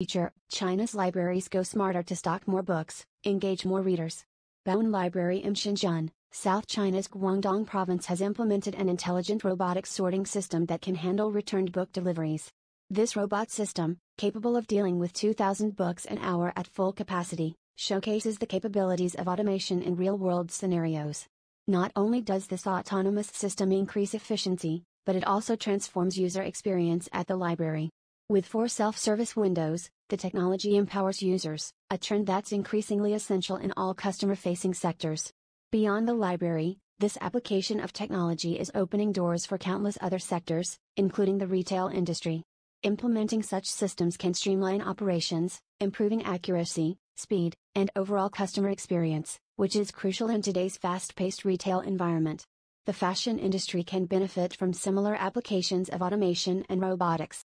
Feature China's libraries go smarter to stock more books, engage more readers. Baoan Library in Shenzhen, South China's Guangdong province has implemented an intelligent robotic sorting system that can handle returned book deliveries. This robot system, capable of dealing with 2,000 books an hour at full capacity, showcases the capabilities of automation in real world scenarios. Not only does this autonomous system increase efficiency, but it also transforms user experience at the library. With four self service windows, the technology empowers users, a trend that's increasingly essential in all customer facing sectors. Beyond the library, this application of technology is opening doors for countless other sectors, including the retail industry. Implementing such systems can streamline operations, improving accuracy, speed, and overall customer experience, which is crucial in today's fast paced retail environment. The fashion industry can benefit from similar applications of automation and robotics.